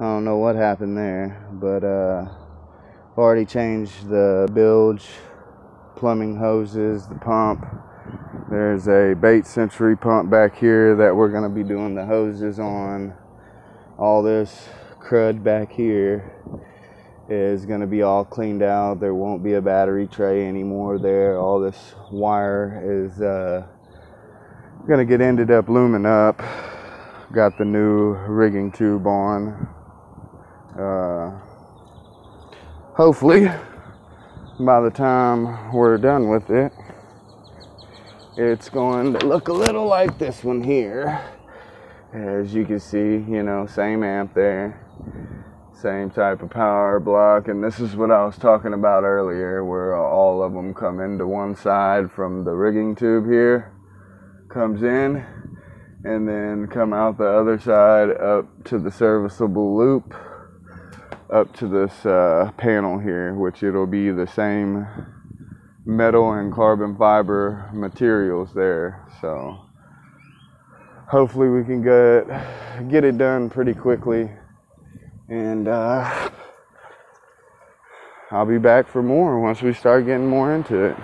I don't know what happened there, but uh, already changed the bilge, plumbing hoses, the pump. There's a bait century pump back here that we're going to be doing the hoses on. All this crud back here is going to be all cleaned out. There won't be a battery tray anymore there. All this wire is uh, going to get ended up looming up. Got the new rigging tube on. Uh, hopefully, by the time we're done with it, it's going to look a little like this one here. As you can see, you know, same amp there same type of power block and this is what I was talking about earlier where all of them come into one side from the rigging tube here comes in and then come out the other side up to the serviceable loop up to this uh, panel here which it'll be the same metal and carbon fiber materials there so hopefully we can get get it done pretty quickly and uh, I'll be back for more once we start getting more into it.